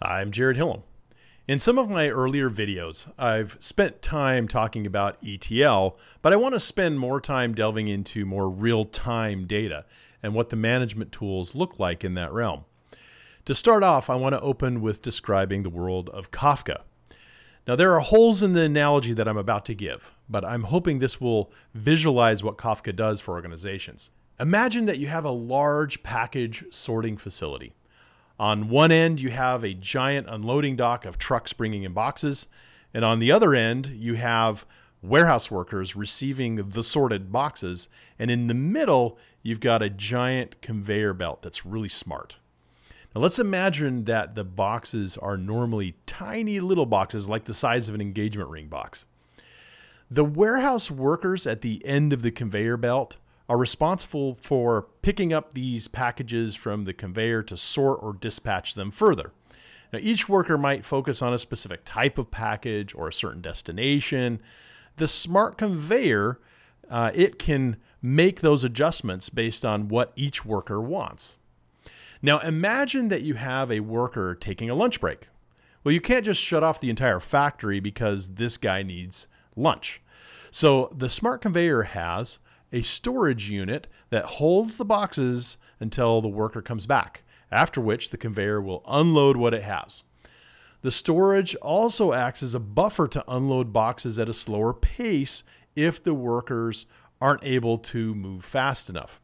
I'm Jared Hillam. In some of my earlier videos, I've spent time talking about ETL, but I want to spend more time delving into more real-time data and what the management tools look like in that realm. To start off, I want to open with describing the world of Kafka. Now, there are holes in the analogy that I'm about to give, but I'm hoping this will visualize what Kafka does for organizations. Imagine that you have a large package sorting facility. On one end, you have a giant unloading dock of trucks bringing in boxes. And on the other end, you have warehouse workers receiving the sorted boxes. And in the middle, you've got a giant conveyor belt that's really smart. Now, let's imagine that the boxes are normally tiny little boxes like the size of an engagement ring box. The warehouse workers at the end of the conveyor belt are responsible for picking up these packages from the conveyor to sort or dispatch them further. Now, each worker might focus on a specific type of package or a certain destination. The smart conveyor, uh, it can make those adjustments based on what each worker wants. Now, imagine that you have a worker taking a lunch break. Well, you can't just shut off the entire factory because this guy needs lunch. So the smart conveyor has a storage unit that holds the boxes until the worker comes back, after which the conveyor will unload what it has. The storage also acts as a buffer to unload boxes at a slower pace if the workers aren't able to move fast enough.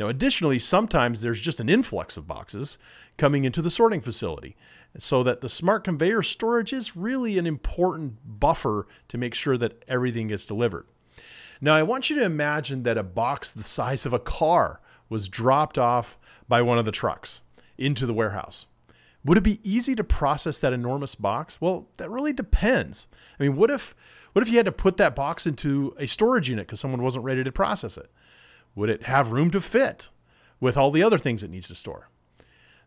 Now, additionally, sometimes there's just an influx of boxes coming into the sorting facility, so that the smart conveyor storage is really an important buffer to make sure that everything gets delivered. Now, I want you to imagine that a box the size of a car was dropped off by one of the trucks into the warehouse. Would it be easy to process that enormous box? Well, that really depends. I mean, what if what if you had to put that box into a storage unit because someone wasn't ready to process it? Would it have room to fit with all the other things it needs to store?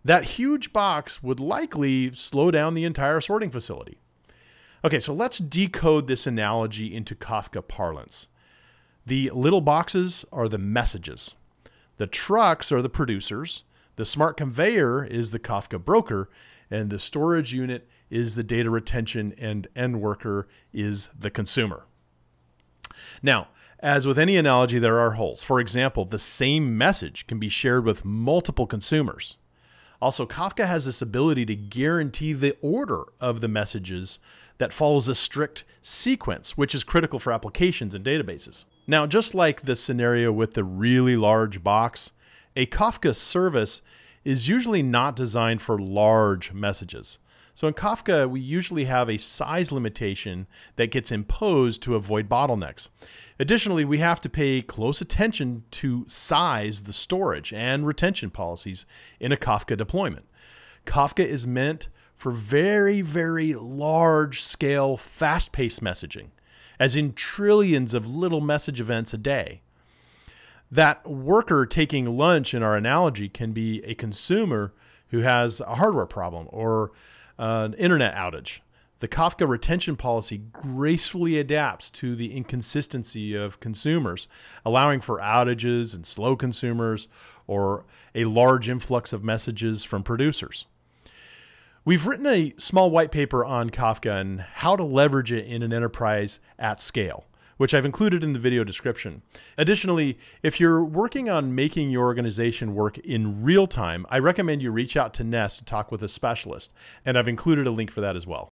That huge box would likely slow down the entire sorting facility. Okay, so let's decode this analogy into Kafka parlance. The little boxes are the messages. The trucks are the producers. The smart conveyor is the Kafka broker. And the storage unit is the data retention and end worker is the consumer. Now, as with any analogy, there are holes. For example, the same message can be shared with multiple consumers. Also, Kafka has this ability to guarantee the order of the messages that follows a strict sequence, which is critical for applications and databases. Now, just like the scenario with the really large box, a Kafka service is usually not designed for large messages. So in Kafka, we usually have a size limitation that gets imposed to avoid bottlenecks. Additionally, we have to pay close attention to size the storage and retention policies in a Kafka deployment. Kafka is meant for very, very large scale, fast paced messaging, as in trillions of little message events a day. That worker taking lunch in our analogy can be a consumer who has a hardware problem or an internet outage. The Kafka retention policy gracefully adapts to the inconsistency of consumers, allowing for outages and slow consumers or a large influx of messages from producers. We've written a small white paper on Kafka and how to leverage it in an enterprise at scale which I've included in the video description. Additionally, if you're working on making your organization work in real time, I recommend you reach out to Ness to talk with a specialist, and I've included a link for that as well.